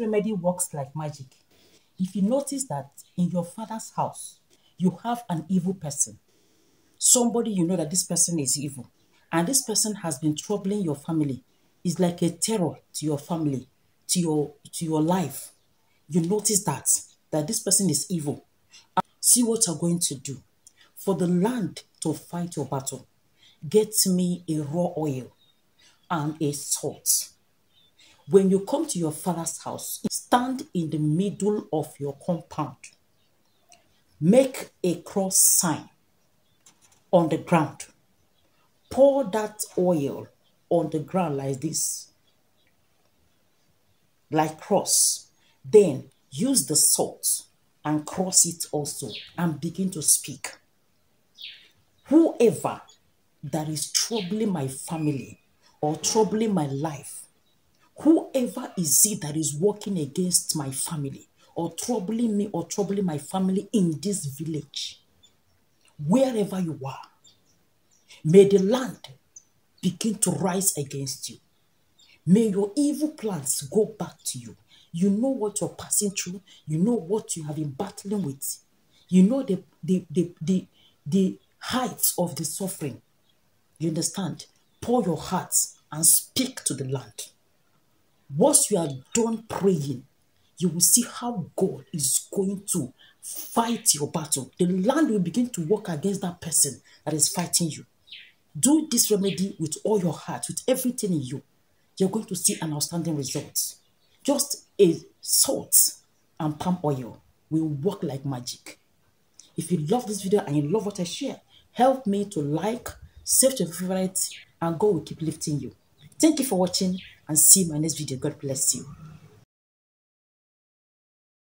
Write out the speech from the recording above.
remedy works like magic. If you notice that in your father's house, you have an evil person, somebody you know that this person is evil, and this person has been troubling your family, is like a terror to your family, to your to your life. You notice that that this person is evil. See what you're going to do. For the land to fight your battle, get me a raw oil and a salt. When you come to your father's house, stand in the middle of your compound. Make a cross sign on the ground. Pour that oil on the ground like this, like cross. Then use the salt and cross it also and begin to speak. Whoever that is troubling my family or troubling my life, whoever is it that is working against my family or troubling me or troubling my family in this village, wherever you are, may the land begin to rise against you. May your evil plans go back to you. You know what you're passing through. You know what you have been battling with. You know the the the the, the heights of the suffering. You understand? Pour your hearts and speak to the land. Once you are done praying, you will see how God is going to fight your battle. The land will begin to work against that person that is fighting you. Do this remedy with all your heart, with everything in you. You're going to see an outstanding result. Just a salt and palm oil will work like magic. If you love this video and you love what I share, help me to like, save your favorite, and God will keep lifting you. Thank you for watching and see my next video. God bless you.